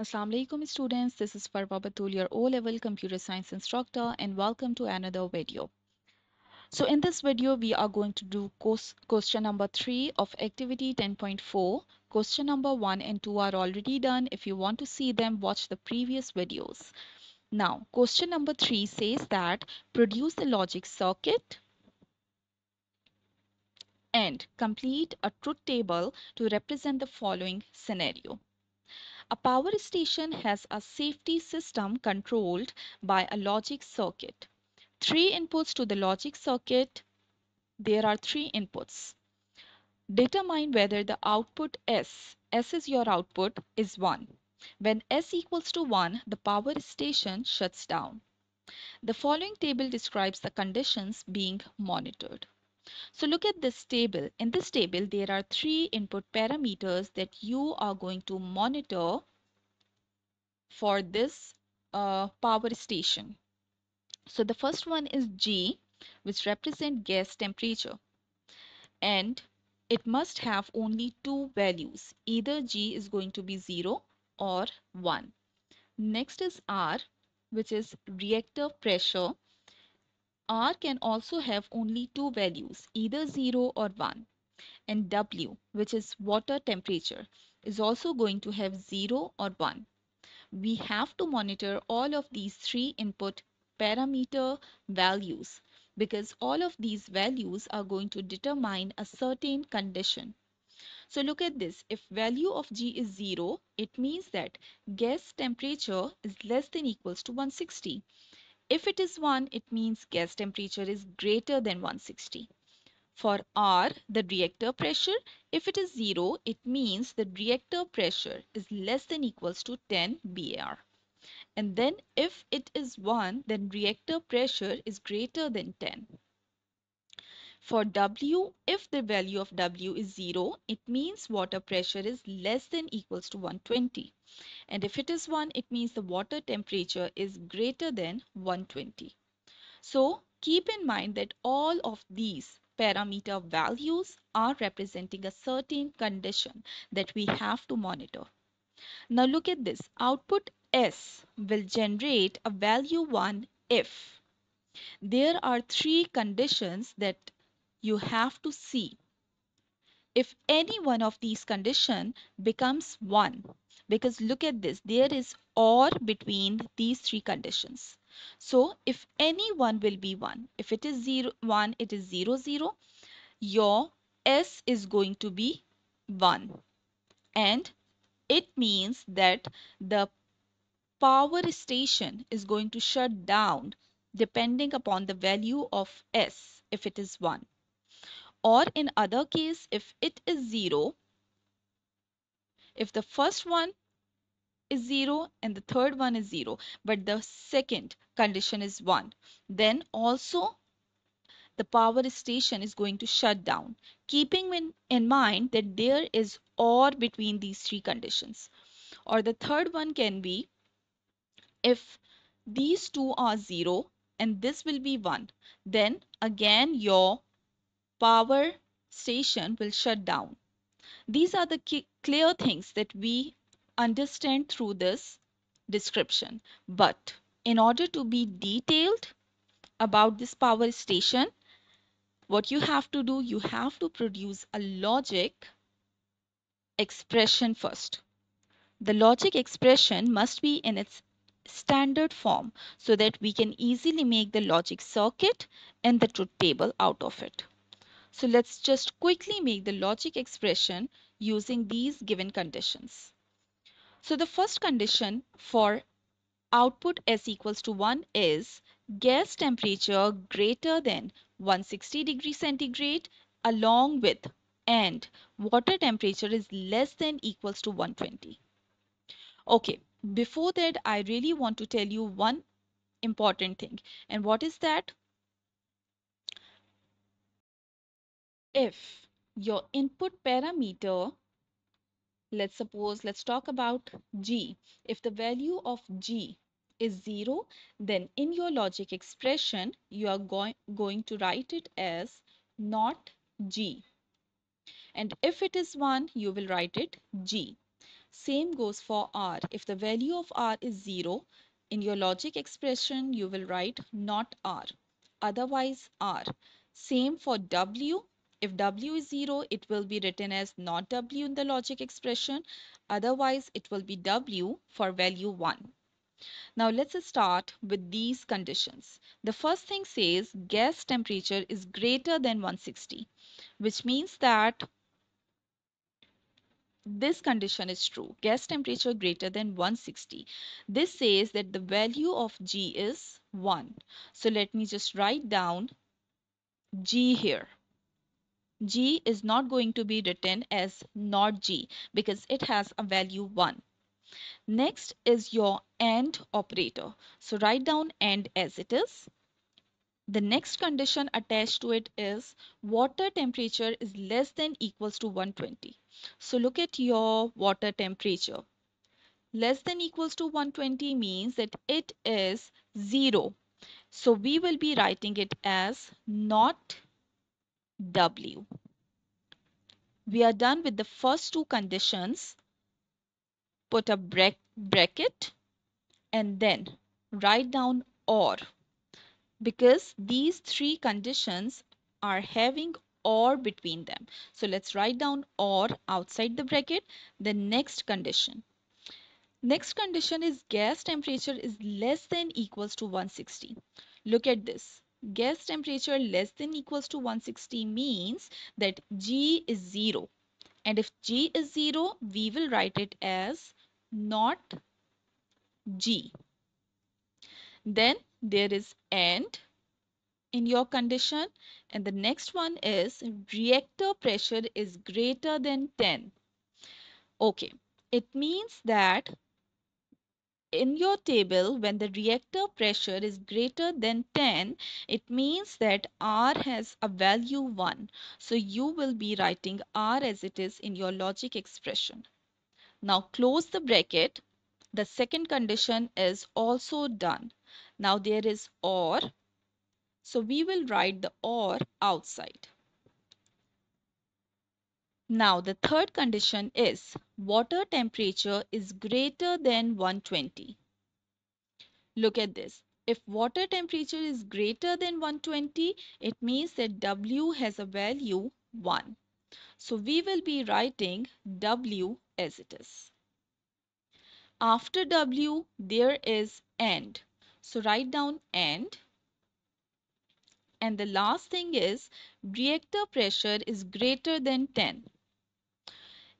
Assalamu alaikum students, this is Farwa Batool, your O-level computer science instructor and welcome to another video. So in this video, we are going to do question number 3 of activity 10.4. Question number 1 and 2 are already done. If you want to see them, watch the previous videos. Now, question number 3 says that produce the logic circuit and complete a truth table to represent the following scenario. A power station has a safety system controlled by a logic circuit. Three inputs to the logic circuit. There are three inputs. Determine whether the output S, S is your output, is 1. When S equals to 1, the power station shuts down. The following table describes the conditions being monitored. So look at this table. In this table, there are three input parameters that you are going to monitor for this uh, power station. So the first one is G, which represent gas temperature. And it must have only two values. Either G is going to be 0 or 1. Next is R, which is reactor pressure R can also have only two values, either 0 or 1. And W, which is water temperature, is also going to have 0 or 1. We have to monitor all of these three input parameter values because all of these values are going to determine a certain condition. So look at this. If value of G is 0, it means that gas temperature is less than equals to 160. If it is 1, it means gas temperature is greater than 160. For R, the reactor pressure, if it is 0, it means the reactor pressure is less than equals to 10 bar. And then if it is 1, then reactor pressure is greater than 10. For W, if the value of W is 0, it means water pressure is less than equals to 120. And if it is 1, it means the water temperature is greater than 120. So keep in mind that all of these parameter values are representing a certain condition that we have to monitor. Now look at this. Output S will generate a value 1 if there are three conditions that you have to see if any one of these condition becomes 1 because look at this there is or between these three conditions. So if any one will be 1 if it is 0 1 it is 0 0 your s is going to be 1 and it means that the power station is going to shut down depending upon the value of s if it is 1 or in other case if it is 0 if the first one is 0 and the third one is 0 but the second condition is 1 then also the power station is going to shut down keeping in, in mind that there is or between these three conditions. Or the third one can be if these two are 0 and this will be 1 then again your power station will shut down. These are the clear things that we understand through this description. But in order to be detailed about this power station, what you have to do, you have to produce a logic expression first. The logic expression must be in its standard form so that we can easily make the logic circuit and the truth table out of it. So let's just quickly make the logic expression using these given conditions. So the first condition for output S equals to 1 is gas temperature greater than 160 degree centigrade along with and water temperature is less than equals to 120. Okay, before that I really want to tell you one important thing and what is that? If your input parameter, let's suppose, let's talk about g. If the value of g is 0, then in your logic expression, you are going, going to write it as not g. And if it is 1, you will write it g. Same goes for R. If the value of R is 0, in your logic expression, you will write not R, otherwise R. Same for W. If W is 0, it will be written as not W in the logic expression, otherwise it will be W for value 1. Now let's start with these conditions. The first thing says gas temperature is greater than 160, which means that this condition is true. Gas temperature greater than 160. This says that the value of G is 1. So let me just write down G here. G is not going to be written as not G because it has a value 1. Next is your AND operator. So write down AND as it is. The next condition attached to it is water temperature is less than equals to 120. So look at your water temperature. Less than equals to 120 means that it is 0. So we will be writing it as not W. We are done with the first two conditions. Put a bracket and then write down OR because these three conditions are having OR between them. So let's write down OR outside the bracket, the next condition. Next condition is gas temperature is less than equals to 160. Look at this. Gas temperature less than equals to 160 means that G is 0. And if G is 0, we will write it as not G. Then there is AND in your condition and the next one is reactor pressure is greater than 10. Okay, it means that in your table when the reactor pressure is greater than 10 it means that R has a value 1 so you will be writing R as it is in your logic expression. Now close the bracket the second condition is also done. Now there is OR. So we will write the OR outside. Now the third condition is water temperature is greater than 120. Look at this. If water temperature is greater than 120, it means that W has a value 1. So we will be writing W as it is. After W, there is AND. So write down AND. And the last thing is reactor pressure is greater than 10.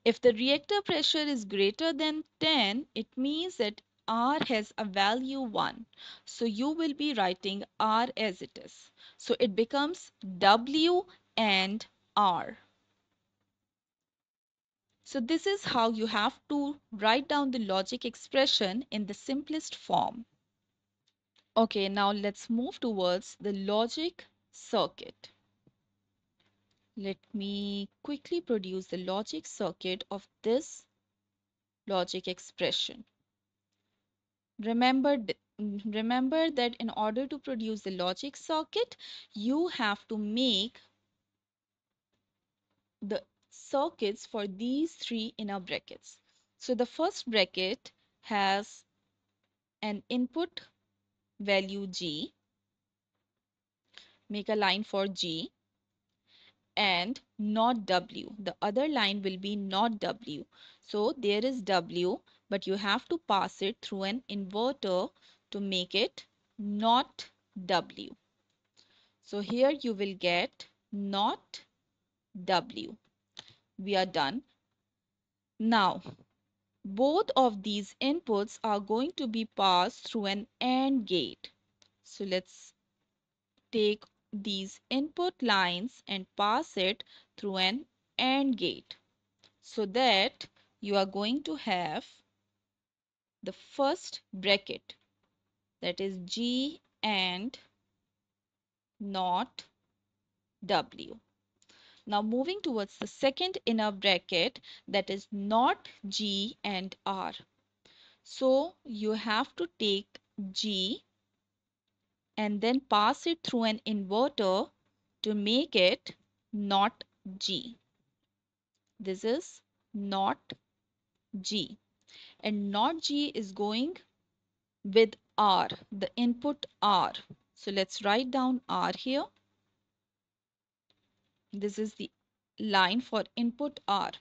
If the reactor pressure is greater than 10, it means that R has a value 1. So you will be writing R as it is. So it becomes W and R. So this is how you have to write down the logic expression in the simplest form. Okay, now let's move towards the logic circuit. Let me quickly produce the logic circuit of this logic expression. Remember, mm, remember that in order to produce the logic circuit, you have to make the circuits for these three inner brackets. So the first bracket has an input value G. Make a line for G and not W. The other line will be not W. So there is W, but you have to pass it through an inverter to make it not W. So here you will get not W we are done. Now, both of these inputs are going to be passed through an AND gate. So let's take these input lines and pass it through an AND gate so that you are going to have the first bracket that is G and not W. Now moving towards the second inner bracket that is not G and R. So you have to take G and then pass it through an inverter to make it not G. This is not G and not G is going with R, the input R. So let's write down R here. This is the line for input R.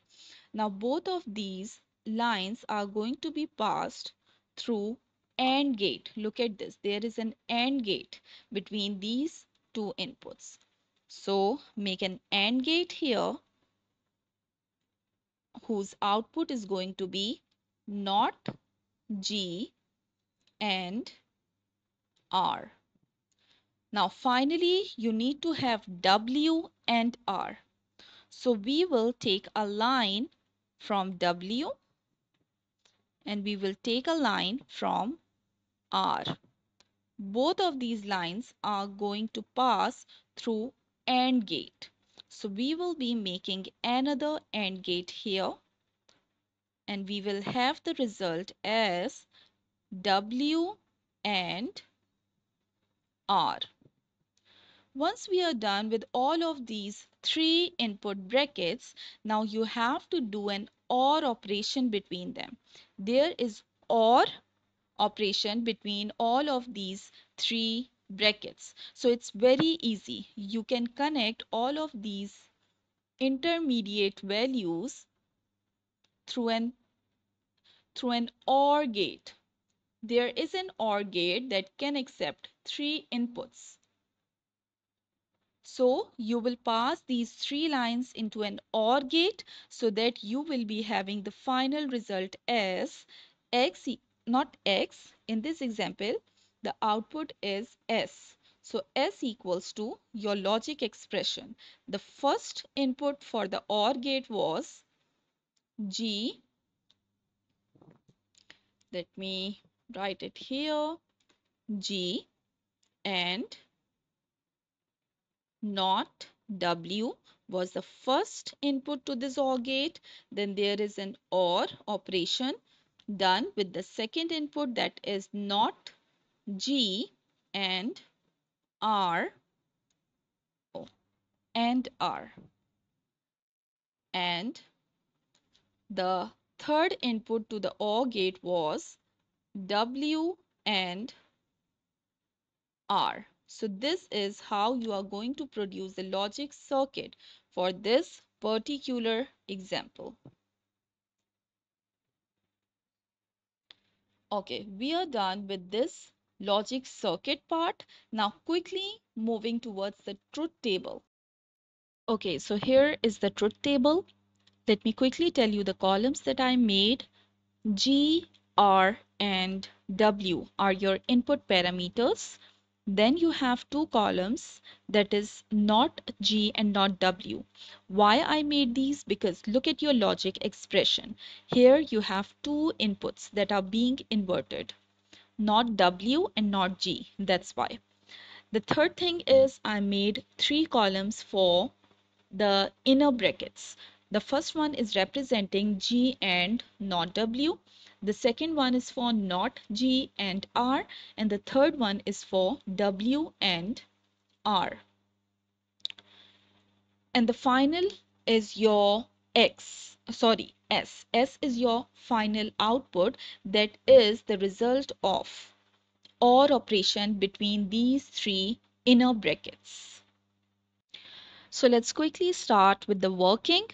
Now both of these lines are going to be passed through AND gate. Look at this. There is an AND gate between these two inputs. So make an AND gate here whose output is going to be not G and R. Now finally you need to have W and R. So we will take a line from W and we will take a line from R. Both of these lines are going to pass through AND gate. So we will be making another AND gate here and we will have the result as W and R. Once we are done with all of these three input brackets, now you have to do an OR operation between them. There is OR operation between all of these three brackets. So it's very easy. You can connect all of these intermediate values through an through an OR gate. There is an OR gate that can accept three inputs. So you will pass these three lines into an OR gate so that you will be having the final result as x, not x, in this example, the output is s. So s equals to your logic expression. The first input for the OR gate was g. Let me write it here. g and not W was the first input to this OR gate. Then there is an OR operation done with the second input that is not G and R and R. And the third input to the OR gate was W and R. So this is how you are going to produce the logic circuit for this particular example. Okay, we are done with this logic circuit part. Now quickly moving towards the truth table. Okay, so here is the truth table. Let me quickly tell you the columns that I made. G, R, and W are your input parameters. Then you have two columns that is not G and not W. Why I made these? Because look at your logic expression. Here you have two inputs that are being inverted. Not W and not G. That's why. The third thing is I made three columns for the inner brackets. The first one is representing G and not W. The second one is for not G and R and the third one is for W and R. And the final is your X, sorry, S. S is your final output that is the result of OR operation between these three inner brackets. So let's quickly start with the working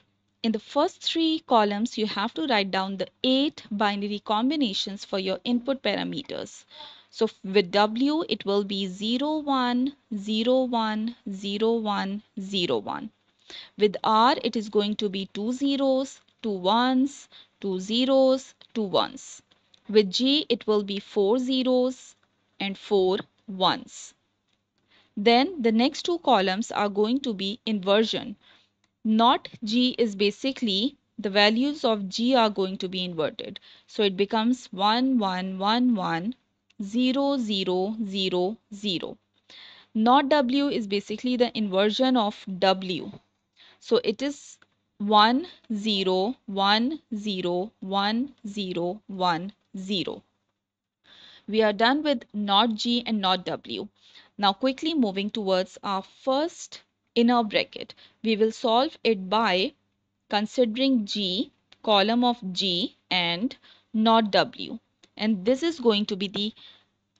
in the first three columns, you have to write down the eight binary combinations for your input parameters. So with W, it will be 0, 1, 0, 1, 0, 1, 0, 1. With R, it is going to be two zeros, two ones, two zeros, two ones. With G, it will be four zeros and four ones. Then the next two columns are going to be inversion not g is basically the values of g are going to be inverted. So it becomes 1, 1, 1, 1, 0, 0, 0, 0. Not w is basically the inversion of w. So it is 1, 0, 1, 0, 1, 0, 1, 0. We are done with not g and not w. Now quickly moving towards our first inner bracket. We will solve it by considering G column of G and not W. And this is going to be the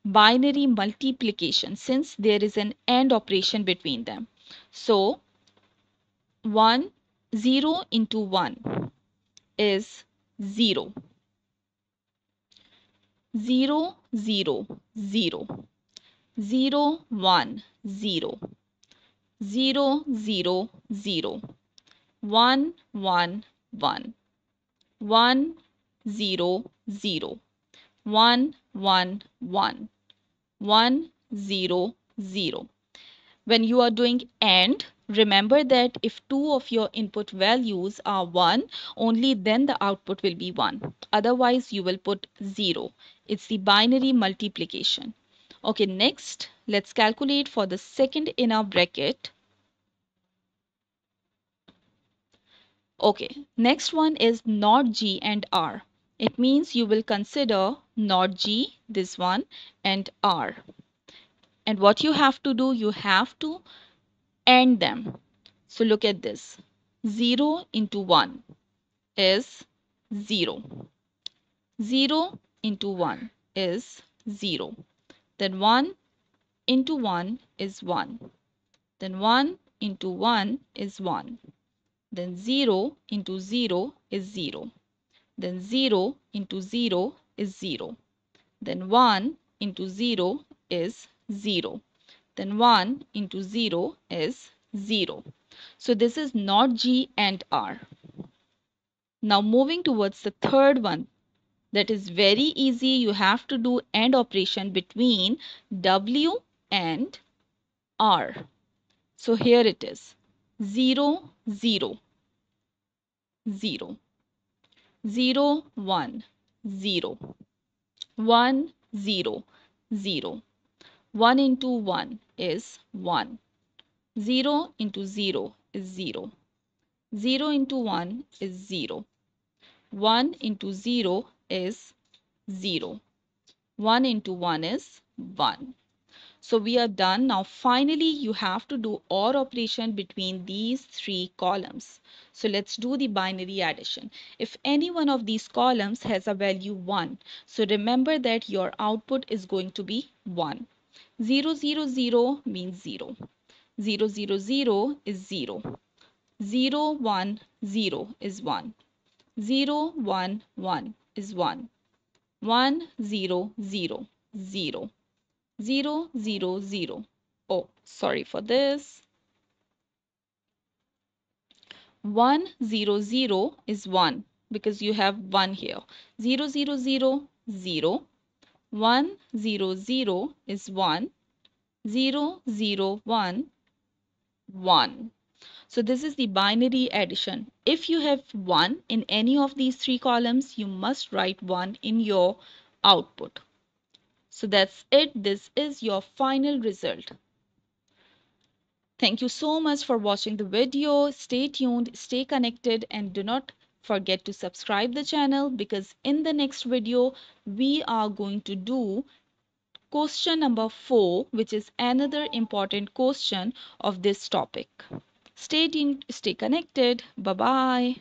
binary multiplication since there is an AND operation between them. So 1, 0 into 1 is 0. 0, 0, 0. 0, 1, 0. 0, 0, 0. 1, 1, 1. 1, 0, 0. 1, 1, 1. 1, 0, 0. When you are doing AND, remember that if two of your input values are 1, only then the output will be 1. Otherwise, you will put 0. It's the binary multiplication. Okay, next, let's calculate for the second inner bracket. Okay, next one is not G and R. It means you will consider not G, this one, and R. And what you have to do, you have to AND them. So look at this. 0 into 1 is 0. 0 into 1 is 0. Then 1 into 1 is 1. Then 1 into 1 is 1. Then 0 into 0 is 0. Then 0 into 0 is 0. Then 1 into 0 is 0. Then 1 into 0 is 0. So this is not G and R. Now moving towards the third one. That is very easy. You have to do AND operation between W and R. So here it is. 0, 0. 0 0 1 0 1 0 0 1 into 1 is 1 0 into 0 is 0 0 into 1 is 0 1 into 0 is 0 1 into 1 is 1 so we are done. Now finally you have to do OR operation between these three columns. So let's do the binary addition. If any one of these columns has a value 1, so remember that your output is going to be 1. 0, 0, 0 means 0. 0, 0, 0 is 0. 0, 1, 0 is 1. 0, 1, 1 is 1. 1, 0, 0, 0. 0, 0, 0. Oh, sorry for this. 1, 0, 0 is 1 because you have 1 here. 0, 0, 0, 0. 1, 0, 0 is 1. 0, 0, 1, 1. So this is the binary addition. If you have 1 in any of these three columns, you must write 1 in your output. So that's it. This is your final result. Thank you so much for watching the video. Stay tuned, stay connected and do not forget to subscribe the channel because in the next video we are going to do question number 4 which is another important question of this topic. Stay tuned, stay connected. Bye-bye.